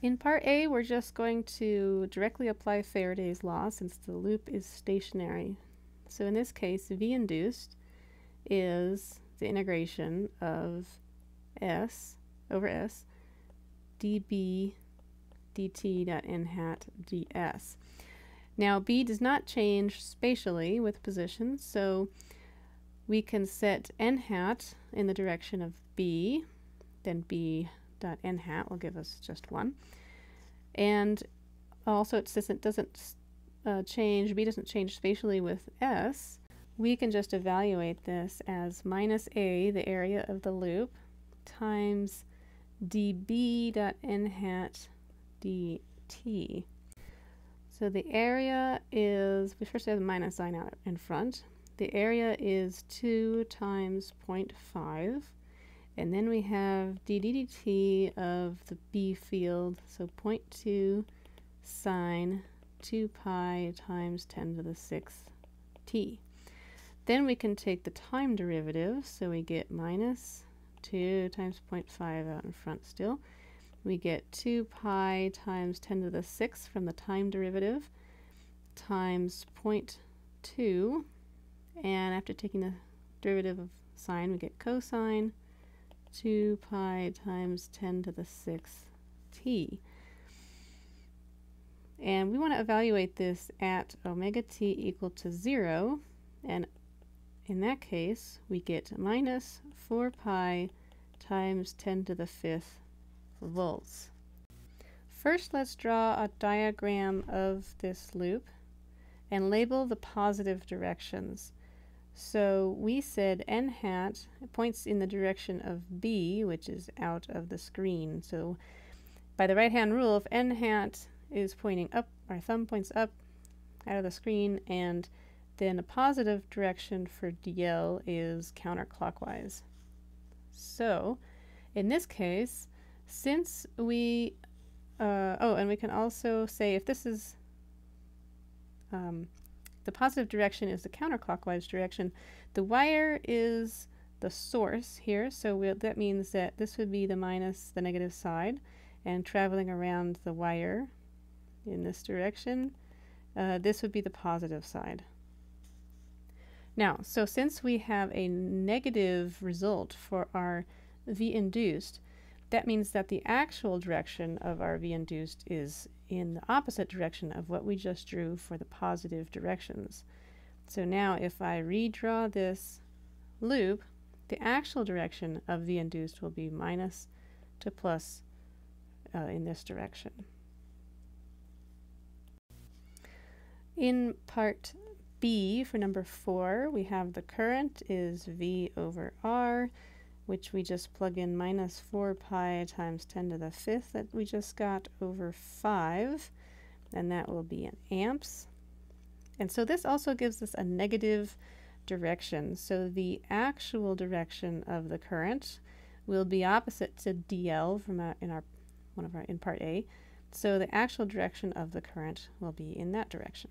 In part A, we're just going to directly apply Faraday's law since the loop is stationary. So in this case, V induced is the integration of S over S dB dt dot n hat ds. Now B does not change spatially with position, so we can set n hat in the direction of B, then B dot n hat will give us just one. And also it doesn't uh, change, B doesn't change spatially with S, we can just evaluate this as minus A, the area of the loop, times dB dot n hat dt. So the area is, we first have the minus sign out in front. The area is 2 times 0.5. And then we have d dt of the B field, so 0.2 sine 2 pi times 10 to the 6th t. Then we can take the time derivative, so we get minus 2 times 0.5 out in front still. We get 2 pi times 10 to the 6th from the time derivative times 0.2 and after taking the derivative of sine we get cosine 2 pi times 10 to the 6th t. And we want to evaluate this at omega t equal to 0 and in that case we get minus 4 pi times 10 to the 5th volts. First let's draw a diagram of this loop and label the positive directions. So we said n hat points in the direction of B, which is out of the screen. So by the right hand rule, if n hat is pointing up, our thumb points up out of the screen, and then a positive direction for dl is counterclockwise. So in this case, since we, uh, oh, and we can also say if this is um, the positive direction is the counterclockwise direction. The wire is the source here, so we'll, that means that this would be the minus the negative side, and traveling around the wire in this direction, uh, this would be the positive side. Now, so since we have a negative result for our V induced, that means that the actual direction of our V induced is in the opposite direction of what we just drew for the positive directions. So now if I redraw this loop, the actual direction of the induced will be minus to plus uh, in this direction. In part B for number 4, we have the current is V over R which we just plug in minus 4 pi times 10 to the 5th that we just got over 5, and that will be in amps. And so this also gives us a negative direction. So the actual direction of the current will be opposite to dl from our, in our one of our in part A. So the actual direction of the current will be in that direction.